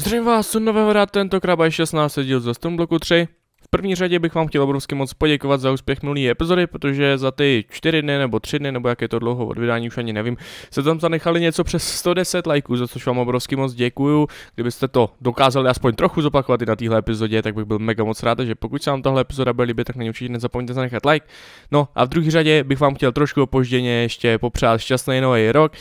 Zdravím vás, co nového rád tentokrát 16 díl ze Stonebloku 3 první řadě bych vám chtěl obrovsky moc poděkovat za úspěch minulý epizody, protože za ty 4 dny nebo 3 dny, nebo jak je to dlouho od vydání, už ani nevím, se tam zanechali něco přes 110 lajků, za což vám obrovsky moc děkuju. Kdybyste to dokázali aspoň trochu zopakovat i na téhle epizodě, tak bych byl mega moc rád, že pokud se vám tahle epizoda bude líbit, tak na určitě nezapomeňte zanechat like. No a v druhé řadě bych vám chtěl trošku opožděně ještě popřát šťastný nový rok.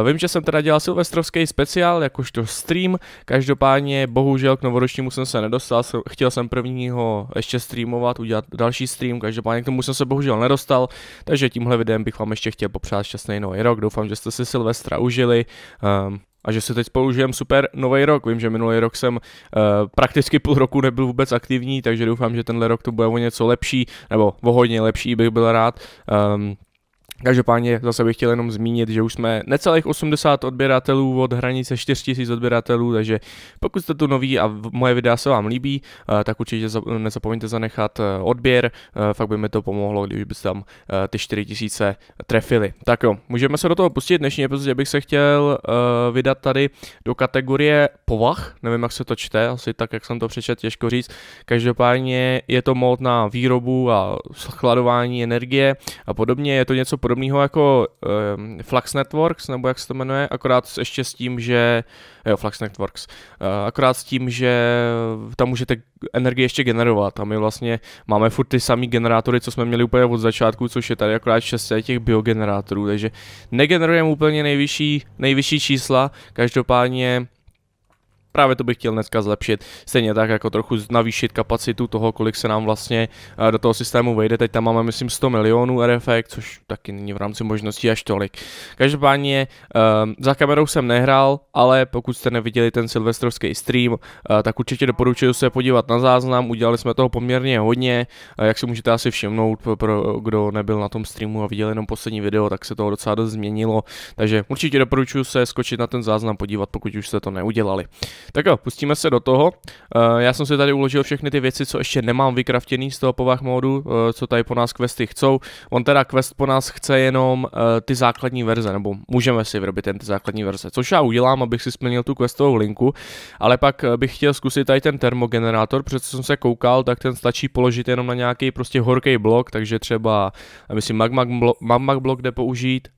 Uh, vím, že jsem teda dělal silvestrovský speciál, jakožto stream, každopádně bohužel k novoročnímu jsem se nedostal, chtěl jsem prvního ještě streamovat, udělat další stream, každopádně k tomu jsem se bohužel nedostal, takže tímhle videem bych vám ještě chtěl popřát šťastný nový rok, doufám, že jste si Silvestra užili, um, a že si teď spolužijem super nový rok. Vím, že minulý rok jsem uh, prakticky půl roku nebyl vůbec aktivní, takže doufám, že tenhle rok to bude o něco lepší, nebo o hodně lepší bych byl rád. Um, Každopádně zase bych chtěl jenom zmínit, že už jsme necelých 80 odběratelů od hranice 4000 odběratelů, takže pokud jste tu noví a moje videa se vám líbí, eh, tak určitě nezapomeňte zanechat eh, odběr, eh, fakt by mi to pomohlo, když byste tam ty 4000 trefili. Tak jo, můžeme se do toho pustit, dnešní epizodě bych se chtěl vydat tady do kategorie povah, nevím jak se to čte, asi tak jak jsem to přečet, těžko říct. Každopádně je to mod na výrobu a skladování energie a podobně, je to něco podobného jako um, Flux Networks, nebo jak se to jmenuje, akorát ještě s tím, že, jo, Flux Networks, uh, akorát s tím, že tam můžete energii ještě generovat. A my vlastně máme furt ty samý generátory, co jsme měli úplně od začátku, což je tady akorát 6 těch biogenerátorů, takže negenerujeme úplně nejvyšší, nejvyšší čísla, každopádně Právě to bych chtěl dneska zlepšit, stejně tak jako trochu navýšit kapacitu toho, kolik se nám vlastně eh, do toho systému vejde. Teď tam máme, myslím, 100 milionů RFX, což taky není v rámci možností až tolik. Každopádně um, za kamerou jsem nehrál, ale pokud jste neviděli ten silvestrovský stream, uh, tak určitě doporučuji se podívat na záznam, udělali jsme toho poměrně hodně, uh, jak si můžete asi všimnout, pro, pro kdo nebyl na tom streamu a viděl jenom poslední video, tak se toho docela dost změnilo, takže určitě doporučuji se skočit na ten záznam podívat, pokud už jste to neudělali. Tak jo, pustíme se do toho. Uh, já jsem si tady uložil všechny ty věci, co ještě nemám vykraftěný z toho povah modu, uh, co tady po nás questy chcou. On teda quest po nás chce jenom uh, ty základní verze, nebo můžeme si vyrobit jen ty základní verze, což já udělám, abych si splnil tu questovou linku, ale pak bych chtěl zkusit tady ten termogenerátor, protože jsem se koukal, tak ten stačí položit jenom na nějaký prostě horký blok, takže třeba, myslím, magma, blok, magma blok jde použít,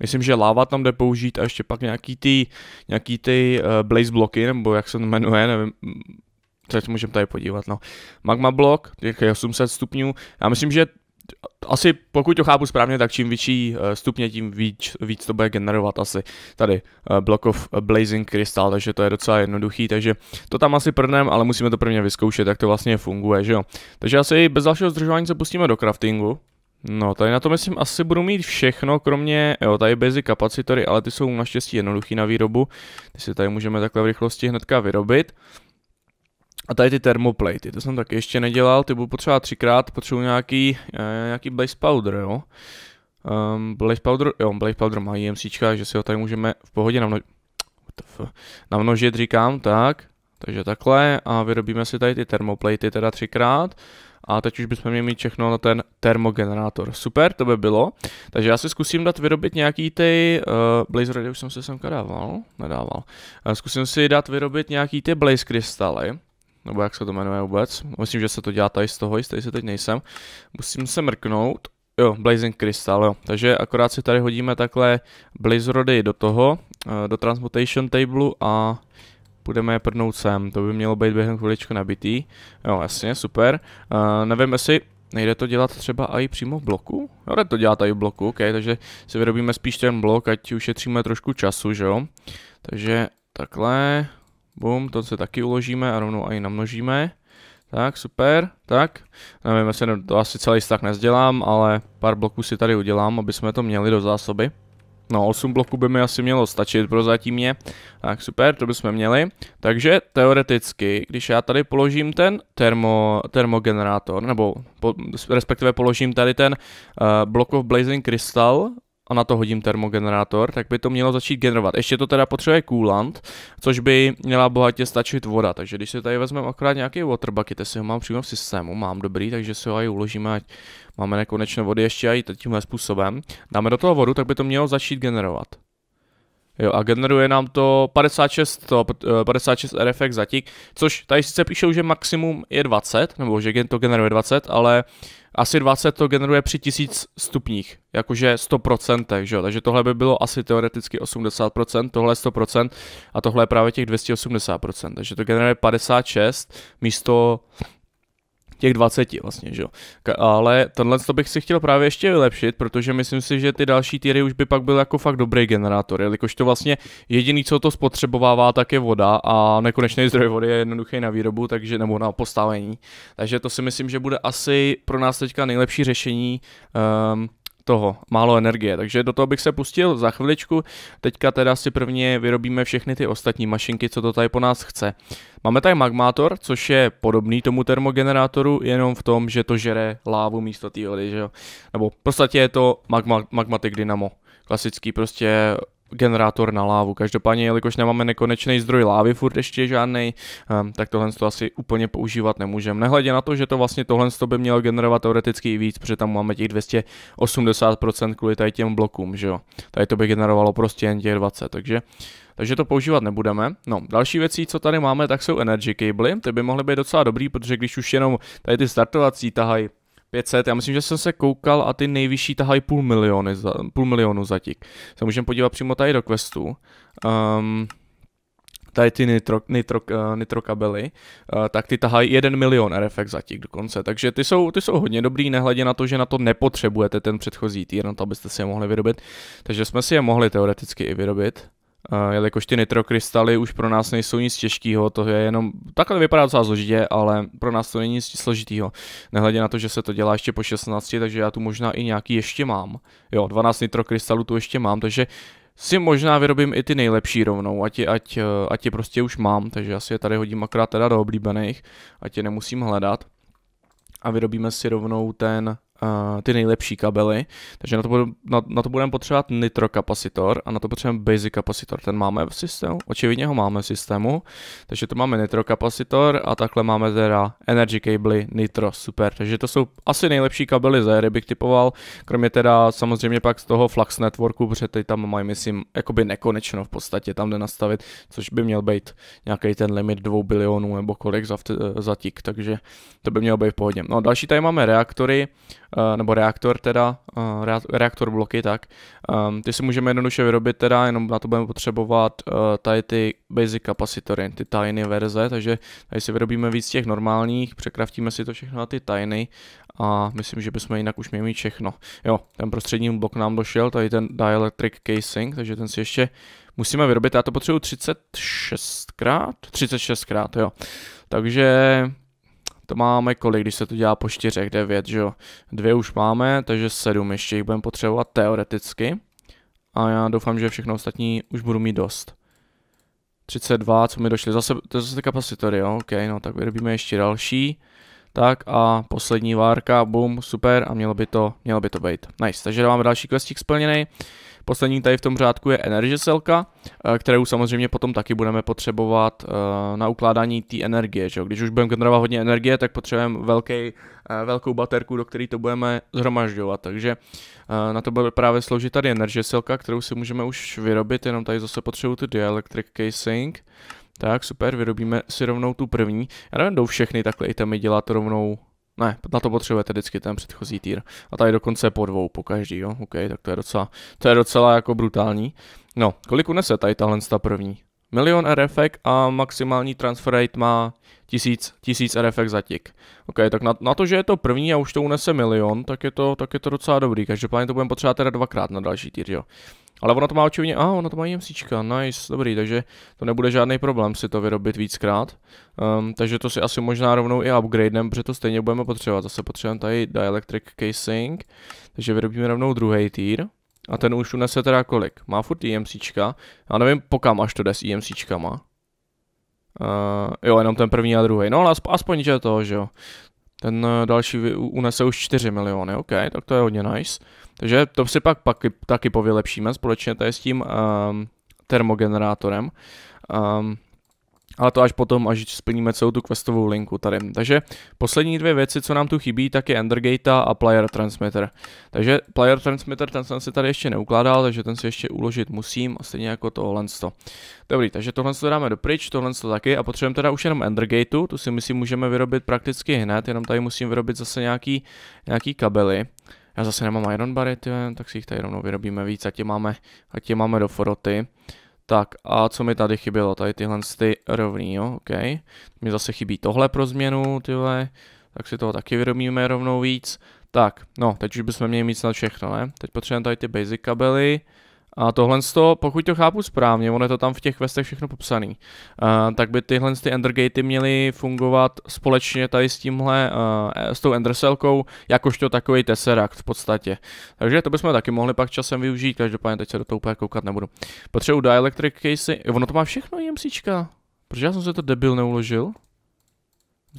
Myslím, že láva tam jde použít a ještě pak nějaký ty, nějaký ty uh, blaze bloky, nebo jak se to jmenuje, nevím, teď můžeme tady podívat, no. Magma blok, těch je 800 stupňů. Já myslím, že asi pokud to chápu správně, tak čím větší uh, stupně, tím víc, víc to bude generovat asi tady uh, block of blazing crystal, takže to je docela jednoduchý, takže to tam asi prdnem, ale musíme to prvně vyzkoušet, jak to vlastně funguje, že jo. Takže asi bez dalšího zdržování se pustíme do craftingu. No, tady na to myslím asi budu mít všechno, kromě, jo, tady basic kapacitory, ale ty jsou naštěstí jednoduchý na výrobu. Ty si tady můžeme takhle v rychlosti hnedka vyrobit. A tady ty thermoplaty, to jsem taky ještě nedělal, ty budu potřebovat třikrát, potřebuji nějaký, eh, nějaký blaze powder, jo. Um, blaze powder, jo, blaze powder má IMC, takže si ho tady můžeme v pohodě namnožit, namnožit, říkám, tak. Takže takhle a vyrobíme si tady ty thermoplaty teda třikrát. A teď už bychom měli mít všechno na ten termogenerátor. Super, to by bylo. Takže já si zkusím dát vyrobit nějaký ty, uh, Blaze Ready už jsem se semka dával, nedával. Uh, zkusím si dát vyrobit nějaký ty Blaze krystaly. Nebo jak se to jmenuje vůbec. Myslím, že se to dělá tady z toho, jistý se teď nejsem. Musím se mrknout. Jo, Blazing Crystal, jo. Takže akorát si tady hodíme takhle Blaze Rody do toho, uh, do Transmutation Table a budeme je prdnout sem, to by mělo být během chviličku nabitý. Jo, jasně, super. Uh, nevím, jestli nejde to dělat třeba i přímo v bloku? Jo, jde to dělat i v bloku, ok, takže si vyrobíme spíš ten blok, ať ušetříme trošku času, že jo. Takže takhle, bum, to se taky uložíme a rovnou i namnožíme. Tak, super, tak, nevím, jestli to asi celý stack nezdělám, ale pár bloků si tady udělám, aby jsme to měli do zásoby. No, 8 bloků by mi asi mělo stačit pro zatímně. Tak super, to bychom měli. Takže teoreticky, když já tady položím ten termo, termogenerátor, nebo po, respektive položím tady ten uh, block of blazing crystal a na to hodím termogenerátor, tak by to mělo začít generovat. Ještě to teda potřebuje coolant, což by měla bohatě stačit voda, takže když si tady vezmeme akorát nějaký water bucket, si ho mám přímo v systému, mám dobrý, takže si ho aj uložíme, ať máme nekonečné vody ještě i tímhle způsobem. Dáme do toho vodu, tak by to mělo začít generovat. Jo, a generuje nám to 56, to, 56 RFX zatík, což tady sice píšou, že maximum je 20, nebo že to generuje 20, ale asi 20 to generuje při 1000 stupních, jakože 100%, že jo? takže tohle by bylo asi teoreticky 80%, tohle je 100% a tohle je právě těch 280%, takže to generuje 56 místo těch 20 vlastně, že jo. Ale tenhle to bych si chtěl právě ještě vylepšit, protože myslím si, že ty další týry už by pak byl jako fakt dobrý generátor, jelikož to vlastně jediný, co to spotřebovává, tak je voda a nekonečný zdroj vody je jednoduchý na výrobu, takže nebo na postavení. Takže to si myslím, že bude asi pro nás teďka nejlepší řešení um, toho, málo energie, takže do toho bych se pustil za chviličku, teďka teda si prvně vyrobíme všechny ty ostatní mašinky, co to tady po nás chce. Máme tady magmátor, což je podobný tomu termogenerátoru, jenom v tom, že to žere lávu místo té vody, že jo? Nebo v podstatě je to magma, magmatic dynamo, klasický prostě generátor na lávu. Každopádně, jelikož nemáme nekonečný zdroj lávy, furt ještě žádný, um, tak tohle to asi úplně používat nemůžeme. Nehledě na to, že to vlastně tohle by mělo generovat teoreticky i víc, protože tam máme těch 280% kvůli tady těm blokům, že jo. Tady to by generovalo prostě jen těch 20, takže takže to používat nebudeme. No, další věcí, co tady máme, tak jsou energy cable, ty by mohly být docela dobrý, protože když už jenom tady ty startovací tahají 500, já myslím, že jsem se koukal a ty nejvyšší tahají půl, miliony za, půl milionu za tik. Se můžeme podívat přímo tady do questu. Um, tady ty nitro, nitro, uh, nitro kabely, uh, tak ty tahají 1 milion RFX za tik dokonce, takže ty jsou, ty jsou hodně dobrý, nehledě na to, že na to nepotřebujete ten předchozí týr, na to abyste si je mohli vyrobit, takže jsme si je mohli teoreticky i vyrobit. Jelikož ty nitrokrystaly už pro nás nejsou nic těžkého, to je jenom, takhle vypadá docela složitě, ale pro nás to není nic složitého. Nehledě na to, že se to dělá ještě po 16, takže já tu možná i nějaký ještě mám. Jo, 12 nitrokrystalů tu ještě mám, takže si možná vyrobím i ty nejlepší rovnou, ať je, ať, eh, ať je prostě už mám, takže asi je tady hodím akorát teda do oblíbených, ať je nemusím hledat. A vyrobíme si rovnou ten ty nejlepší kabely, takže na to, budu, na, na to budeme potřebovat nitro kapacitor a na to potřebujeme basic kapacitor, ten máme v systému, očividně ho máme v systému, takže to máme nitro kapacitor a takhle máme teda energy cable nitro, super, takže to jsou asi nejlepší kabely ze hry bych typoval, kromě teda samozřejmě pak z toho Flux Networku, protože teď tam mají myslím jakoby nekonečno v podstatě tam jde nastavit, což by měl být nějaký ten limit 2 bilionů nebo kolik za, za tik, takže to by mělo být v pohodě. No další tady máme reaktory, nebo reaktor teda, uh, reaktor bloky, tak um, ty si můžeme jednoduše vyrobit teda, jenom na to budeme potřebovat uh, tady ty basic kapacitory, ty tiny verze, takže tady si vyrobíme víc těch normálních, překraftíme si to všechno na ty tiny a myslím, že bychom jinak už měli mít všechno. Jo, ten prostřední blok nám došel, tady ten dielectric casing, takže ten si ještě musíme vyrobit, já to potřebuji 36krát, 36krát, jo. Takže to máme kolik, když se to dělá po čtyřech, devět, že jo. Dvě už máme, takže sedm ještě jich budeme potřebovat teoreticky. A já doufám, že všechno ostatní už budu mít dost. 32, co mi došly, zase, to je zase kapacitory, jo, ok, no tak vyrobíme ještě další. Tak a poslední várka, boom, super a mělo by to, mělo by to být. Nice, takže máme další questík splněný. Poslední tady v tom řádku je Energy Cellka, eh, kterou samozřejmě potom taky budeme potřebovat eh, na ukládání té energie. Že? Když už budeme generovat hodně energie, tak potřebujeme velký, eh, velkou baterku, do které to budeme zhromažďovat. Takže na to bude právě sloužit tady Energy Cellka, kterou si můžeme už vyrobit, jenom tady zase potřebuji tu Dielectric Casing. Tak, super, vyrobíme si rovnou tu první. Já nevím, jdou všechny takhle itemy dělat rovnou ne, na to potřebujete vždycky ten předchozí týr. A tady dokonce po dvou, po každý, jo. OK, tak to je docela, to je docela jako brutální. No, kolik unese tady tahle ta první? Milion RFX a maximální transfer rate má 1000, 1000 RFX za tik. OK, tak na, na, to, že je to první a už to unese milion, tak je to, tak je to docela dobrý. Každopádně to budeme potřebovat teda dvakrát na další týr, jo. Ale ono to má očividně, a ono to má IMCčka, nice, dobrý, takže to nebude žádný problém si to vyrobit víckrát. Um, takže to si asi možná rovnou i upgradenem, protože to stejně budeme potřebovat. Zase potřebujeme tady dielectric casing, takže vyrobíme rovnou druhý týr. A ten už unese teda kolik? Má furt IMCčka. Já nevím, pokam až to jde s IMCčkama. Uh, jo, jenom ten první a druhý. No ale aspoň, že to, že jo. Ten uh, další unese už 4 miliony, ok, tak to je hodně nice. Takže to si pak, pak taky povylepšíme společně tady s tím um, termogenerátorem. Um, ale to až potom, až splníme celou tu questovou linku tady. Takže poslední dvě věci, co nám tu chybí, tak je Endergate a Player Transmitter. Takže Player Transmitter, ten jsem si tady ještě neukládal, takže ten si ještě uložit musím, stejně jako tohle. Dobrý, takže tohle to dáme do pryč, tohle to taky a potřebujeme teda už jenom Endergateu, tu si myslím můžeme vyrobit prakticky hned, jenom tady musím vyrobit zase nějaký, nějaký kabely. Já zase nemám iron bary, tak si jich tady rovnou vyrobíme víc, ať je máme, ať je máme do foroty. Tak a co mi tady chybělo? Tady tyhle ty rovný, jo, ok. Mi zase chybí tohle pro změnu, tyhle. Tak si toho taky vyrobíme rovnou víc. Tak, no, teď už bychom měli mít snad všechno, ne? Teď potřebujeme tady ty basic kabely. A tohle, toho, pokud to chápu správně, ono je to tam v těch questech všechno popsaný, uh, tak by tyhle ty Endergatey měly fungovat společně tady s tímhle, uh, s tou Endercelkou, jakožto takový Tesseract v podstatě. Takže to bychom taky mohli pak časem využít, každopádně teď se do toho úplně koukat nebudu. Potřebuji dielectric casey, ono to má všechno IMCčka. Proč já jsem se to debil neuložil?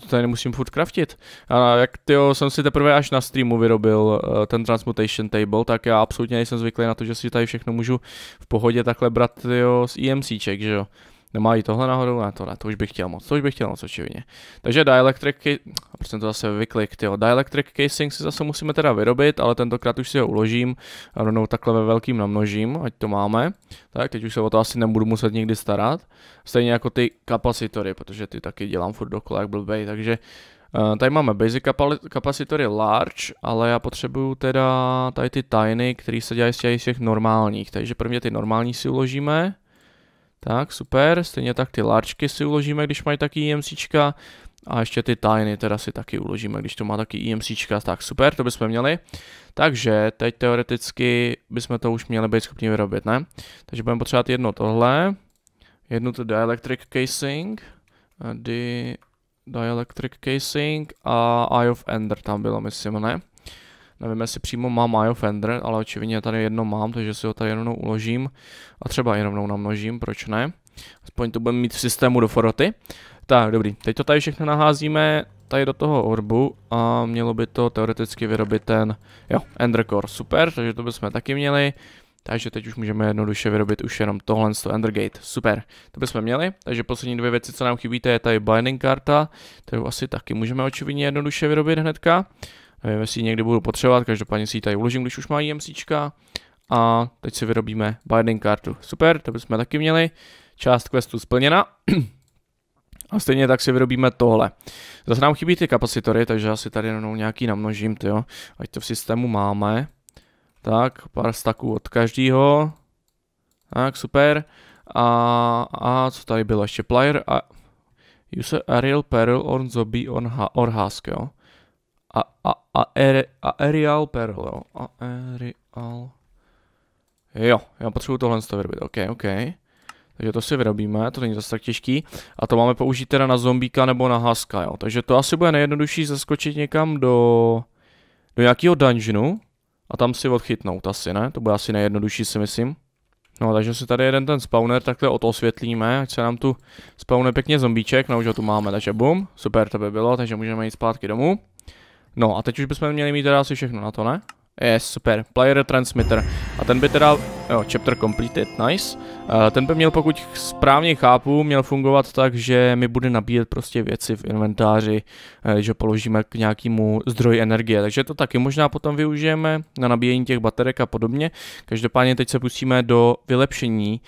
Tady nemusím furt craftit. A jak tyjo, jsem si teprve až na streamu vyrobil uh, ten Transmutation Table, tak já absolutně nejsem zvyklý na to, že si tady všechno můžu v pohodě takhle brát tyjo, z EMCček, že jo. Nemá i tohle nahoru? Ne, to ne, to už bych chtěl moc, to už bych chtěl moc očividně. Takže dielectric, proč jsem to zase vyklik, tyjo, dielectric casing si zase musíme teda vyrobit, ale tentokrát už si ho uložím a rovnou takhle ve velkým namnožím, ať to máme. Tak, teď už se o to asi nebudu muset nikdy starat. Stejně jako ty kapacitory, protože ty taky dělám furt dokola jak blbej, takže Uh, tady máme basic kapacitory large, ale já potřebuju teda tady ty tiny, které se dělají z těch normálních, takže prvně ty normální si uložíme. Tak, super, stejně tak ty larčky si uložíme, když mají taky EMCčka. A ještě ty tiny teda si taky uložíme, když to má taky EMCčka, tak super, to bychom měli. Takže teď teoreticky bychom to už měli být schopni vyrobit, ne? Takže budeme potřebovat jedno tohle, jednu tu dielectric casing, di, dielectric casing a Eye of Ender tam bylo, myslím, ne? Nevím, jestli přímo mám Eye of Ender, ale očividně tady jedno mám, takže si ho tady rovnou uložím a třeba i rovnou namnožím, proč ne? Aspoň to budeme mít v systému do foroty. Tak, dobrý, teď to tady všechno naházíme tady do toho orbu a mělo by to teoreticky vyrobit ten, jo, Endercore, super, takže to bychom taky měli. Takže teď už můžeme jednoduše vyrobit už jenom tohle z toho Endergate. Super, to bychom měli. Takže poslední dvě věci, co nám chybí, to je tady binding karta, kterou asi taky můžeme očividně jednoduše vyrobit hnedka. Nevím, jestli ji někdy budu potřebovat, každopádně si ji tady uložím, když už má IMCčka. A teď si vyrobíme binding kartu. Super, to bychom taky měli. Část questu splněna. A stejně tak si vyrobíme tohle. Zase nám chybí ty kapacitory, takže asi tady jenom nějaký namnožím, tyjo. Ať to v systému máme. Tak, pár staků od každého. Tak, super. A, a co tady bylo ještě? Player a... Use aerial peril on zombie on ha, or husk, jo. A, a, a, ere, a aerial peril, jo. A aerial... Jo, já potřebuji tohle toho vyrobit, ok, ok. Takže to si vyrobíme, to není zase tak těžký. A to máme použít teda na zombíka nebo na haska, jo. Takže to asi bude nejjednodušší zaskočit někam do, do nějakého dungeonu a tam si odchytnout asi, ne? To bude asi nejjednodušší si myslím. No, takže si tady jeden ten spawner takhle odosvětlíme, ať se nám tu spawne pěkně zombíček, no už ho tu máme, takže bum, super to by bylo, takže můžeme jít zpátky domů. No a teď už bychom měli mít teda asi všechno na to, ne? Yes, super. Player transmitter. A ten by teda, jo, chapter completed, nice. Uh, ten by měl, pokud správně chápu, měl fungovat tak, že mi bude nabíjet prostě věci v inventáři, uh, že položíme k nějakému zdroji energie. Takže to taky možná potom využijeme na nabíjení těch baterek a podobně. Každopádně teď se pustíme do vylepšení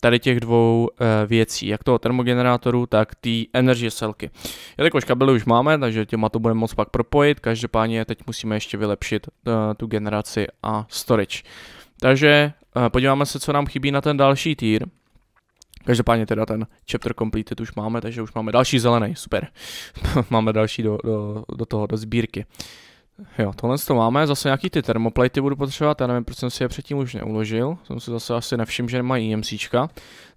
tady těch dvou uh, věcí, jak toho termogenerátoru, tak té energie celky. Jelikož kabely už máme, takže těma to budeme moc pak propojit. Každopádně teď musíme ještě vylepšit uh, tu generaci a storage. Takže uh, podíváme se, co nám chybí na ten další tier. Každopádně teda ten chapter completed už máme, takže už máme další zelený, super. máme další do, do, do toho, do sbírky. Jo, tohle to máme, zase nějaký ty termoplaty budu potřebovat, já nevím, proč jsem si je předtím už neuložil, jsem si zase asi nevšiml, že nemají EMCčka,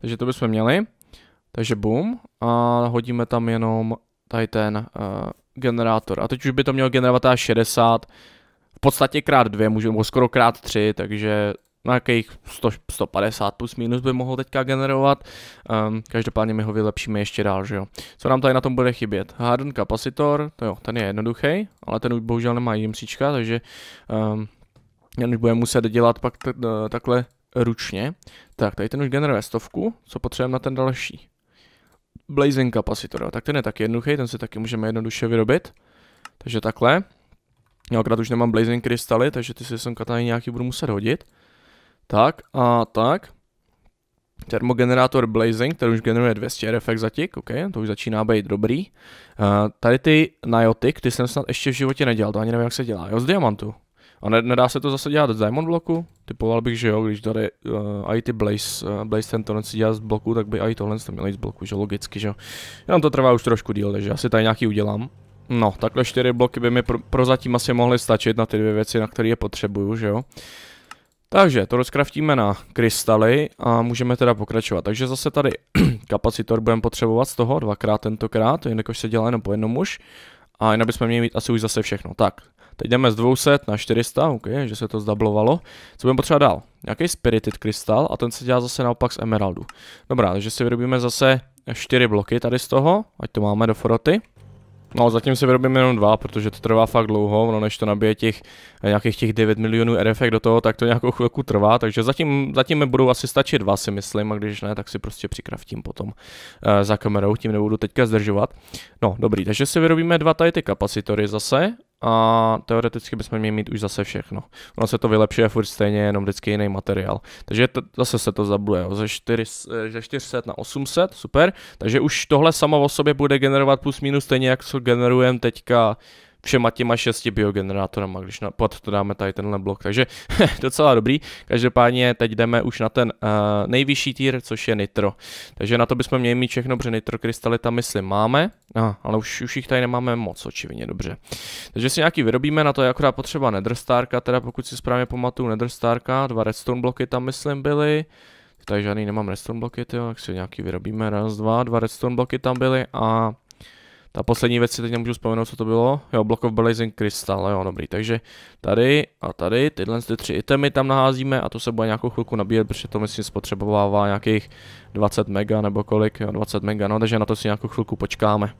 takže to bychom měli. Takže boom, a hodíme tam jenom tady ten uh, generátor. A teď už by to mělo generovat až 60, v podstatě krát dvě, můžu, nebo skoro krát tři, takže na jakých 100, 150 plus minus by mohl teďka generovat. Um, každopádně my ho vylepšíme ještě dál, že jo. Co nám tady na tom bude chybět? Harden kapacitor, to jo, ten je jednoduchý, ale ten už bohužel nemá IMCčka, takže um, jen už budeme muset dělat pak takhle ručně. Tak, tady ten už generuje stovku, co potřebujeme na ten další. blazing kapacitor, tak ten je taky jednoduchý, ten si taky můžeme jednoduše vyrobit. Takže takhle. Já akorát už nemám blazing krystaly, takže ty si sem tady nějaký budu muset hodit. Tak a tak. Termogenerátor Blazing, který už generuje 200 RFX za tik, ok, to už začíná být dobrý. Uh, tady ty Niotic, ty jsem snad ještě v životě nedělal, to ani nevím, jak se dělá, jo, z diamantu. A ne, nedá se to zase dělat z Diamond bloku? Typoval bych, že jo, když tady uh, i ty Blaze, uh, Blaze ten to si dělá z bloku, tak by i tohle to měl jít z bloku, že logicky, že jo. Jenom to trvá už trošku díl, takže asi tady nějaký udělám. No, takhle čtyři bloky by mi pro, prozatím asi mohly stačit na ty dvě věci, na které je potřebuju, že jo. Takže to rozkraftíme na krystaly a můžeme teda pokračovat. Takže zase tady kapacitor budeme potřebovat z toho dvakrát tentokrát, jakož se dělá jenom po jednom už. A jinak bychom měli mít asi už zase všechno. Tak, teď jdeme z 200 na 400, ok, že se to zdablovalo. Co budeme potřebovat dál? Nějaký spirited krystal a ten se dělá zase naopak z emeraldu. Dobrá, takže si vyrobíme zase 4 bloky tady z toho, ať to máme do froty. No, zatím si vyrobím jenom dva, protože to trvá fakt dlouho, no, než to nabije těch nějakých těch 9 milionů RF do toho, tak to nějakou chvilku trvá, takže zatím, zatím mi budou asi stačit dva, si myslím, a když ne, tak si prostě přikraftím potom uh, za kamerou, tím nebudu teďka zdržovat. No, dobrý, takže si vyrobíme dva tady ty kapacitory zase a teoreticky bychom měli mít už zase všechno. Ono se to vylepšuje furt stejně, jenom vždycky jiný materiál. Takže to, zase se to zabluje, ze, 4, ze 400 na 800, super. Takže už tohle samo o sobě bude generovat plus minus stejně, jak co generujeme teďka všema těma šesti biogenerátorama, když na, pod to dáme tady tenhle blok, takže docela dobrý. Každopádně teď jdeme už na ten uh, nejvyšší tier, což je nitro. Takže na to bychom měli mít všechno, protože nitro krystaly tam myslím máme, ah, ale už, už jich tady nemáme moc, očividně dobře. Takže si nějaký vyrobíme, na to je akorát potřeba Netherstarka, teda pokud si správně pamatuju Netherstarka, dva redstone bloky tam myslím byly. Tady žádný nemám redstone bloky, tyjo, tak si nějaký vyrobíme, raz, dva, dva redstone bloky tam byly a ta poslední věc si teď nemůžu vzpomenout, co to bylo. Jo, Block of Blazing Crystal, jo, dobrý. Takže tady a tady, tyhle ty tři itemy tam naházíme a to se bude nějakou chvilku nabíjet, protože to myslím spotřebovává nějakých 20 mega nebo kolik, jo, 20 mega, no, takže na to si nějakou chvilku počkáme.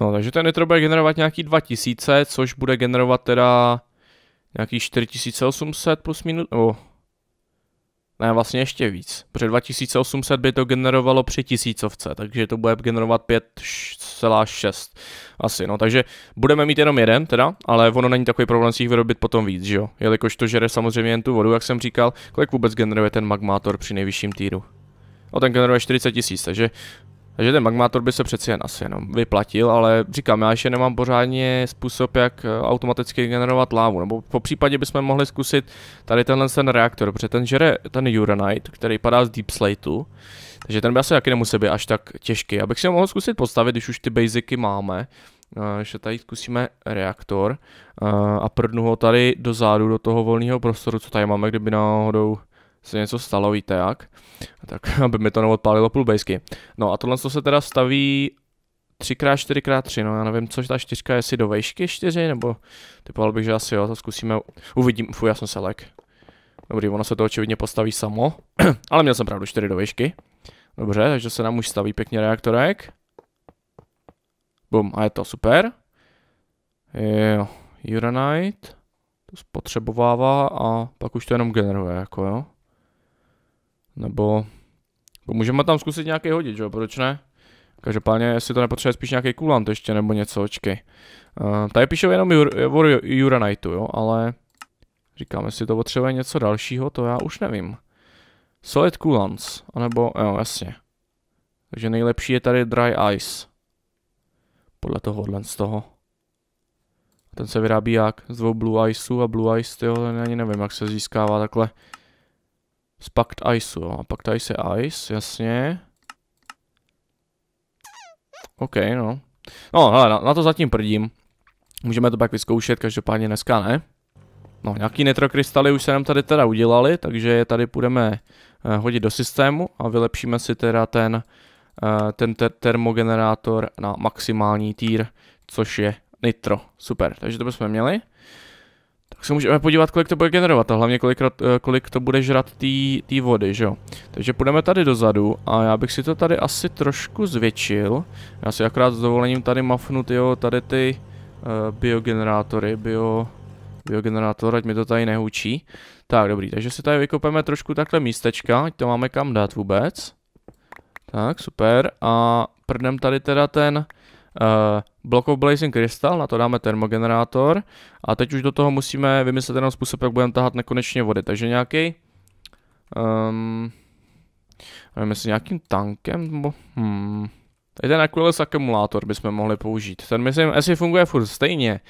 No, takže ten nitro bude generovat nějaký 2000, což bude generovat teda nějaký 4800 plus minus, nebo ne, vlastně ještě víc. Protože 2800 by to generovalo při tisícovce, takže to bude generovat 5,6 asi, no. Takže budeme mít jenom jeden teda, ale ono není takový problém si jich vyrobit potom víc, že jo. Jelikož to žere samozřejmě jen tu vodu, jak jsem říkal. Kolik vůbec generuje ten magmátor při nejvyšším týru? No ten generuje 40 tisíc, takže takže ten magmátor by se přeci jen asi jenom vyplatil, ale říkám, já ještě nemám pořádně způsob, jak eh, automaticky generovat lávu, nebo po případě bychom mohli zkusit tady tenhle ten reaktor, protože ten žere ten Uranite, který padá z Deep Slateu, takže ten by asi taky nemusel být až tak těžký. Abych si ho mohl zkusit postavit, když už ty basicy máme, eh, že tady zkusíme reaktor eh, a prdnu ho tady dozadu do toho volného prostoru, co tady máme, kdyby náhodou se něco stalo, víte jak, tak aby mi to neodpálilo půl bejsky. No a tohle se teda staví 3x4x3, no já nevím, což ta čtyřka, jestli do vejšky 4, nebo typoval bych, že asi jo, to zkusíme, uvidím, fuj, já jsem se lek. Dobrý, ono se to očividně postaví samo, ale měl jsem pravdu 4 do vejšky. Dobře, takže se nám už staví pěkně reaktorek. Bum, a je to super. Jo, Uranite. To spotřebovává a pak už to jenom generuje, jako jo. Nebo můžeme tam zkusit nějaký hodit, jo, proč ne? Každopádně, jestli to nepotřebuje spíš nějaký kulant ještě nebo něco, očkej. Uh, tady píšou jenom Ur Uraniteu, jo, ale říkám, jestli to potřebuje něco dalšího, to já už nevím. Solid coolants, anebo, jo, jasně. Takže nejlepší je tady dry ice. Podle tohohle z toho. Ten se vyrábí jak? Z dvou blue iceů a blue ice, jo, ani nevím, jak se získává takhle z Pact Ice, jo. Pact Ice je Ice, jasně. OK, no. No, hele, na, na to zatím prdím. Můžeme to pak vyzkoušet, každopádně dneska ne. No, nějaký nitrokrystaly už se nám tady teda udělali, takže je tady půjdeme uh, hodit do systému a vylepšíme si teda ten, uh, ten te termogenerátor na maximální týr, což je nitro. Super, takže to bychom měli. Tak se můžeme podívat, kolik to bude generovat a hlavně kolik, eh, kolik to bude žrat té vody, že jo. Takže půjdeme tady dozadu a já bych si to tady asi trošku zvětšil. Já si akorát s dovolením tady mafnu tyjo, tady ty uh, biogenerátory, bio, biogenerátor, ať mi to tady nehučí. Tak, dobrý, takže si tady vykopeme trošku takhle místečka, ať to máme kam dát vůbec. Tak, super. A naprdnem tady teda ten uh, Block of Blazing Crystal, na to dáme termogenerátor. A teď už do toho musíme vymyslet jenom způsob, jak budeme tahat nekonečně vody, takže nějaký um, nevím, jestli nějakým tankem, nebo hmm, Tady ten Aquilus akumulátor bychom mohli použít. Ten myslím, jestli funguje furt stejně,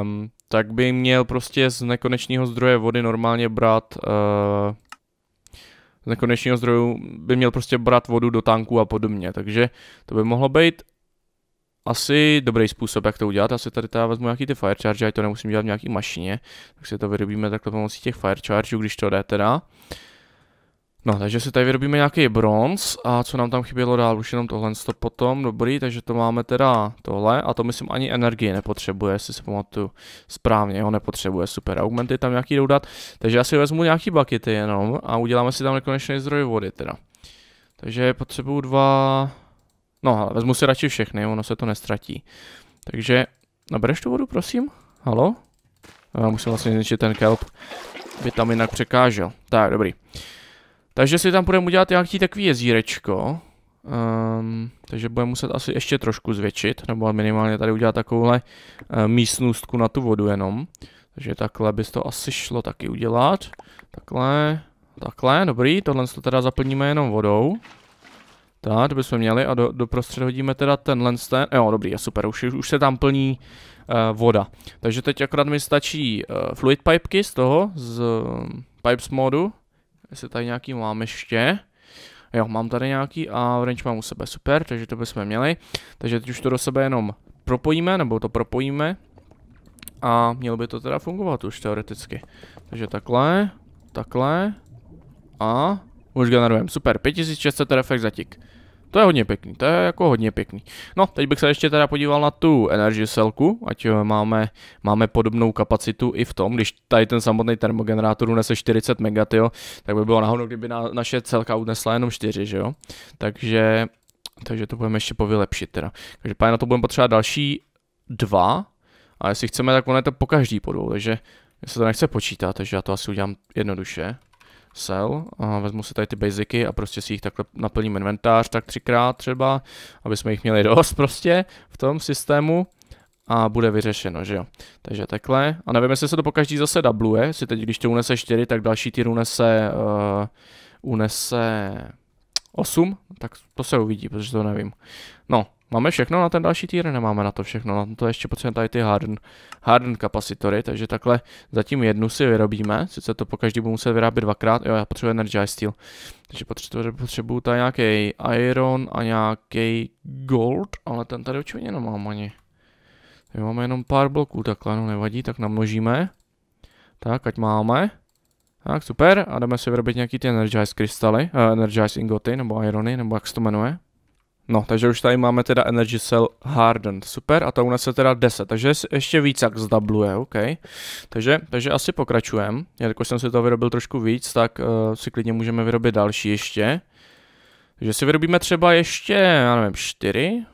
um, tak by měl prostě z nekonečného zdroje vody normálně brát uh, z nekonečného zdroje by měl prostě brát vodu do tanku a podobně, takže to by mohlo být asi dobrý způsob, jak to udělat. Asi tady teda vezmu nějaký ty fire charge, ať to nemusím dělat v nějaký mašině, tak si to vyrobíme takhle pomocí těch fire chargeů, když to jde teda. No, takže si tady vyrobíme nějaký bronz a co nám tam chybělo dál, už jenom tohle to potom, dobrý, takže to máme teda tohle a to myslím ani energii nepotřebuje, jestli si pamatuju správně, ho nepotřebuje, super, augmenty tam nějaký jdou dát, takže já si vezmu nějaký buckety jenom a uděláme si tam nekonečný zdroj vody teda. Takže potřebuju dva, no ale vezmu si radši všechny, ono se to nestratí. Takže, nabereš tu vodu prosím? Halo? Já musím vlastně zničit ten kelp, by tam jinak překážel. Tak, dobrý. Takže si tam budeme udělat nějaký takový jezírečko. Um, takže budeme muset asi ještě trošku zvětšit, nebo minimálně tady udělat takovouhle uh, místnostku na tu vodu jenom. Takže takhle bys to asi šlo taky udělat. Takhle, takhle, dobrý, tohle to teda zaplníme jenom vodou. Tak, to bychom měli a do, doprostřed hodíme teda tenhle ten, jo dobrý, je super, už, už se tam plní uh, voda. Takže teď akorát mi stačí uh, fluid pipky z toho, z um, pipes modu, Jestli tady nějaký mám ještě. Jo, mám tady nějaký a orange mám u sebe, super, takže to bychom měli. Takže teď už to do sebe jenom propojíme, nebo to propojíme. A mělo by to teda fungovat už teoreticky. Takže takhle, takhle a už generujeme, super, 5600 efekt za tik. To je hodně pěkný, to je jako hodně pěkný. No, teď bych se ještě teda podíval na tu energy cellku, ať eh, máme, máme podobnou kapacitu i v tom, když tady ten samotný termogenerátor unese 40 MW, tak by bylo náhodou, kdyby na, naše celka unesla jenom 4, že jo. Takže, takže to budeme ještě povylepšit teda. Takže páně na to budeme potřebovat další dva, a jestli chceme, tak ono je to po každý po dvou, takže se to nechce počítat, takže já to asi udělám jednoduše sell a vezmu si tady ty basicy a prostě si jich takhle naplním inventář tak třikrát třeba, aby jsme jich měli dost prostě v tom systému a bude vyřešeno, že jo. Takže takhle. A nevím, jestli se to po každý zase dubluje, si teď, když to unese 4, tak další týr unese, uh, unese 8, tak to se uvidí, protože to nevím. No, Máme všechno na ten další tier? Nemáme na to všechno, na to ještě potřebujeme tady ty harden, harden kapacitory, takže takhle zatím jednu si vyrobíme, sice to po každý budu muset vyrábět dvakrát, jo, já potřebuji energy steel, takže potřebuji, potřebuji tady nějaký iron a nějaký gold, ale ten tady očividně nemám ani. Tady máme jenom pár bloků, takhle, no nevadí, tak namnožíme. Tak, ať máme. Tak, super, a jdeme si vyrobit nějaký ty energize krystaly, uh, energize ingoty, nebo irony, nebo jak se to jmenuje. No, takže už tady máme teda Energy Cell Hardened, super, a to u nás je teda 10, takže ještě víc jak zdabluje, OK. Takže, takže asi pokračujeme, jakož jsem si to vyrobil trošku víc, tak uh, si klidně můžeme vyrobit další ještě. Takže si vyrobíme třeba ještě, já nevím, 4,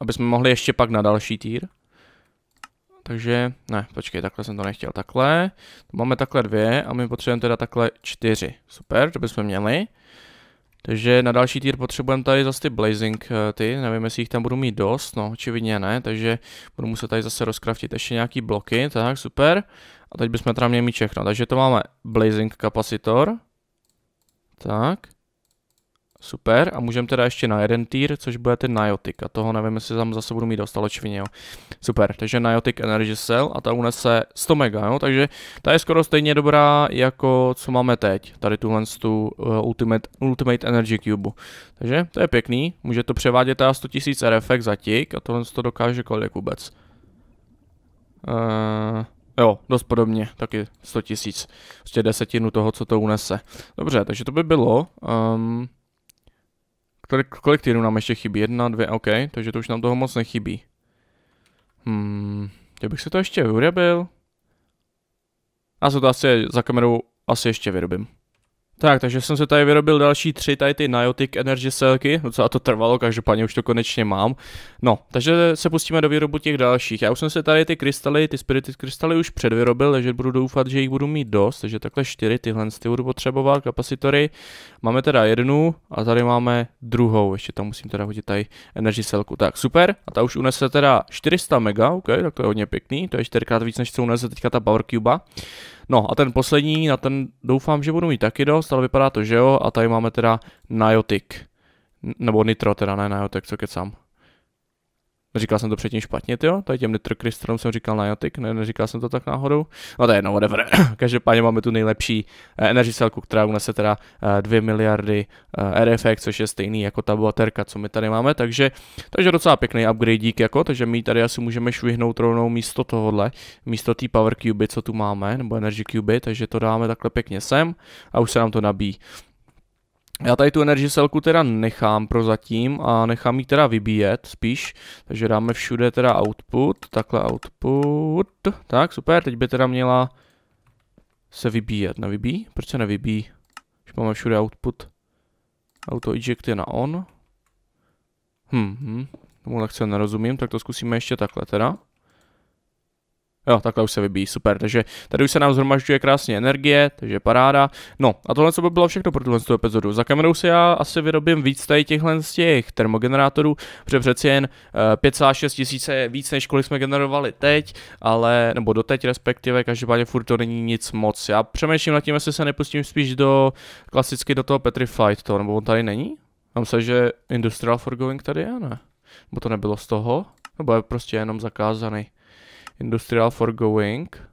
aby jsme mohli ještě pak na další týr. Takže, ne, počkej, takhle jsem to nechtěl, takhle. Máme takhle dvě a my potřebujeme teda takhle čtyři. Super, to bychom měli. Takže na další týr potřebujeme tady zase ty blazing eh, ty, nevím jestli jich tam budu mít dost, no očividně ne, takže budu muset tady zase rozkraftit ještě nějaký bloky, tak super. A teď bychom tam měli mít všechno, takže to máme blazing kapacitor. Tak. Super, a můžeme teda ještě na jeden tier, což bude ten Niotic, a toho nevím, jestli tam zase budu mít dost, ale jo. Super, takže Niotic Energy Cell a ta unese 100 mega, jo, takže ta je skoro stejně dobrá, jako co máme teď, tady tuhle tu uh, Ultimate, Ultimate Energy Cube. Takže to je pěkný, může to převádět ta 100 000 RFX za tik a tohle to dokáže kolik vůbec. Uh, Jo, dost podobně, taky 100 tisíc. Prostě desetinu toho, co to unese. Dobře, takže to by bylo. Um, Kolik, týrů nám ještě chybí? Jedna, dvě, OK, takže to už nám toho moc nechybí. Hmm, já bych si to ještě vyrobil. A se to asi za kamerou asi ještě vyrobím. Tak, takže jsem se tady vyrobil další tři tady ty Niotic Energy Cellky, docela to trvalo, každopádně už to konečně mám. No, takže se pustíme do výrobu těch dalších. Já už jsem se tady ty krystaly, ty Spirited krystaly už předvyrobil, takže budu doufat, že jich budu mít dost, takže takhle čtyři tyhle ty budu potřebovat, kapacitory. Máme teda jednu a tady máme druhou, ještě tam musím teda hodit tady Energy Cellku. Tak, super, a ta už unese teda 400 mega, ok, tak to je hodně pěkný, to je čtyřikrát víc, než co unese teďka ta Power Cube. No a ten poslední, na ten doufám, že budu mít taky dost, ale vypadá to, že jo. A tady máme teda Niotic. Nebo Nitro teda, ne Niotic, co kecám. Říkal jsem to předtím špatně, jo? Tady těm nitrokrystalům jsem říkal Niotic, ne, neříkal jsem to tak náhodou. No to je jedno, whatever. Každopádně máme tu nejlepší uh, energy celku, která unese teda uh, eh, 2 miliardy eh, RFX, což je stejný jako ta baterka, co my tady máme, takže, takže docela pěkný upgrade jako, takže my tady asi můžeme švihnout rovnou místo tohohle, místo té power cube, co tu máme, nebo energy cube, takže to dáme takhle pěkně sem a už se nám to nabíjí. Já tady tu energy celku teda nechám prozatím a nechám ji teda vybíjet spíš, takže dáme všude teda output, takhle output, tak super, teď by teda měla se vybíjet, nevybíjí? Proč se nevybíjí? Když máme všude output, auto eject je na on. Hm, hm, tomu lehce nerozumím, tak to zkusíme ještě takhle teda. Jo, takhle už se vybíjí, super, takže tady už se nám zhromažďuje krásně energie, takže paráda. No a tohle by bylo všechno pro tuhle epizodu. Za kamerou si já asi vyrobím víc tady těchhle z těch termogenerátorů, protože přeci jen eh, 5,6 tisíce je víc, než kolik jsme generovali teď, ale, nebo doteď respektive, každopádně furt to není nic moc. Já přemýšlím nad tím, jestli se nepustím spíš do, klasicky do toho Petrified to, nebo on tady není? Mám se, že Industrial Forgoing tady je, ne? Nebo to nebylo z toho? Nebo je prostě jenom zakázaný? Industrial Forgoing.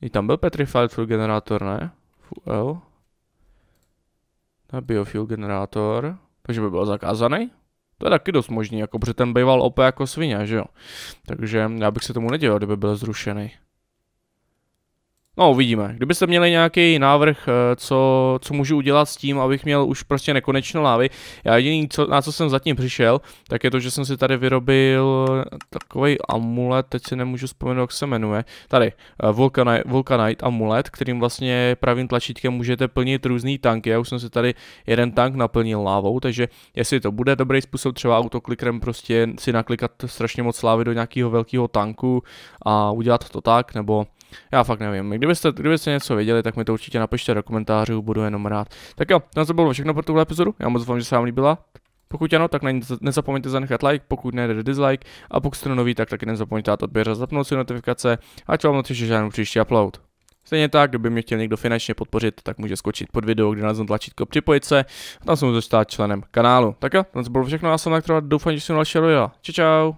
I tam byl Petrified Fuel Generator, ne? Fuel. A Biofuel Generator. Takže by byl zakázaný? To je taky dost možný, jako, protože ten býval OP jako svině, že jo? Takže já bych se tomu nedělal, kdyby byl zrušený. No, uvidíme. Kdybyste měli nějaký návrh, eh, co, co můžu udělat s tím, abych měl už prostě nekonečné lávy. Já jediný, co, na co jsem zatím přišel, tak je to, že jsem si tady vyrobil takový amulet, teď si nemůžu vzpomenout, jak se jmenuje. Tady, uh, Vulcanite, Vulcanite amulet, kterým vlastně pravým tlačítkem můžete plnit různý tanky. Já už jsem si tady jeden tank naplnil lávou, takže jestli to bude dobrý způsob, třeba autoklikrem prostě si naklikat strašně moc lávy do nějakého velkého tanku a udělat to tak, nebo já fakt nevím. Kdybyste, kdybyste něco věděli, tak mi to určitě napište do komentářů, budu jenom rád. Tak jo, to bylo všechno pro tuhle epizodu. Já moc doufám, že se vám líbila. Pokud ano, tak nezapomeňte zanechat like, pokud ne, dislike. A pokud jste nový, tak taky nezapomeňte dát odběr a zapnout si notifikace, ať vám notifikuje žádnou příští upload. Stejně tak, kdyby mě chtěl někdo finančně podpořit, tak může skočit pod video, kde naleznu tlačítko připojit se a tam se může stát členem kanálu. Tak jo, to bylo všechno, já jsem doufám, že jsem další Čau čau.